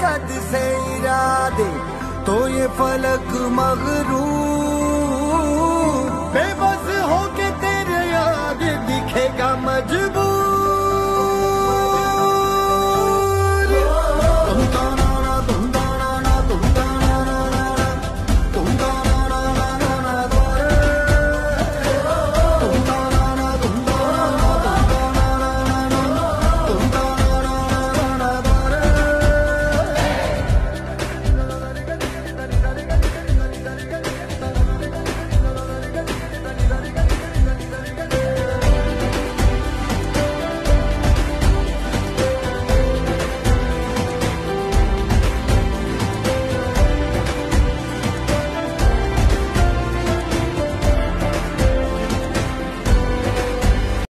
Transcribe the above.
हरकत से इरादे तो ये फलक मगरू